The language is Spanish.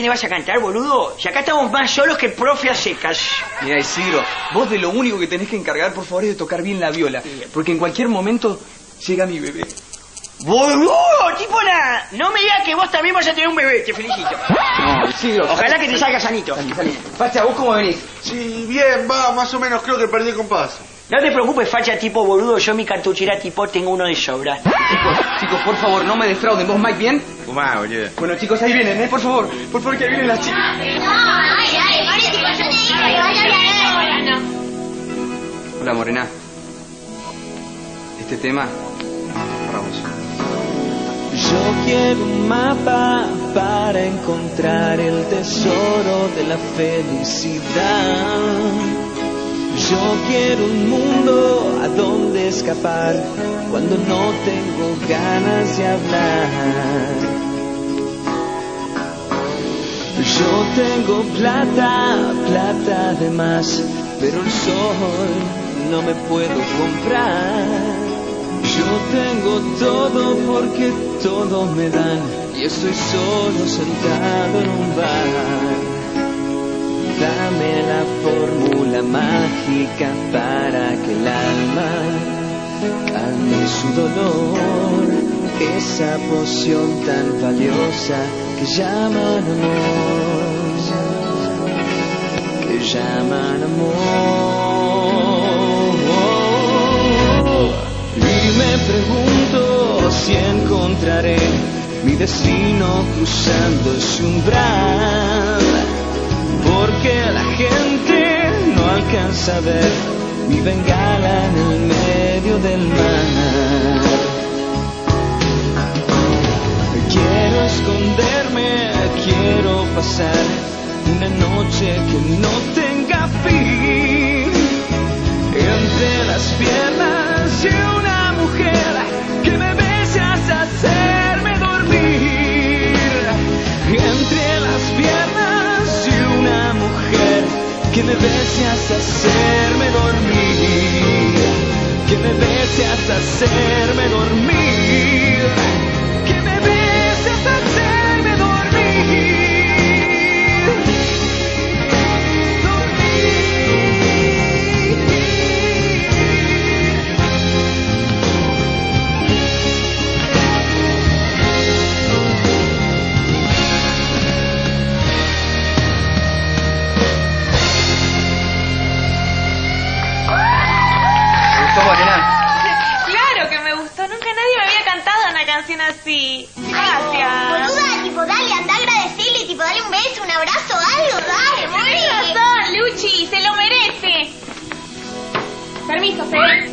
¿Qué le vas a cantar, boludo? Si acá estamos más solos que profe a secas. Mira, Isidro, vos de lo único que tenés que encargar, por favor, es de tocar bien la viola. Porque en cualquier momento llega mi bebé. ¡Boludo! Tipo nada. No me digas que vos también vas a tener un bebé. Te felicito. No, Isidro. Ojalá que te salga sanito. Salí, salí. Facha, ¿vos cómo venís? Sí, bien, va, más o menos creo que perdí el compás. No te preocupes, facha tipo boludo. Yo mi cartuchera tipo tengo uno de sobra. Chicos, chicos, por favor, no me defrauden. ¿Vos, Mike, bien? Fumá, boludo. Bueno, chicos, ahí vienen, ¿eh? Por favor. Por favor, que ahí vienen las chicas. Hola, Morena. Este tema para vos. Yo quiero un mapa para encontrar el tesoro de la felicidad. Yo quiero un mundo a donde escapar cuando no tengo ganas de hablar. Yo tengo plata, plata de más, pero el sol no me puedo comprar. Yo tengo todo porque todo me dan y estoy solo sentado en un bar. Dame la fórmula mágica para que el alma calme su dolor. Esa poción tan valiosa que llaman amor. Que llaman amor. Y me pregunto si encontraré mi destino cruzando ese umbral. Porque la gente alcanza a ver mi bengala en el medio del mar. Quiero esconderme, quiero pasar una noche que no tenga fin. Entre las piernas hasta hacerme dormir. Que me bese hasta hacerme dormir. Nunca nadie me había cantado una canción así. Gracias. Boluda, tipo, dale, anda a agradecerle, tipo, dale un beso, un abrazo, algo, dale, Mori. razón, Luchi. Se lo merece. Permiso, Fede.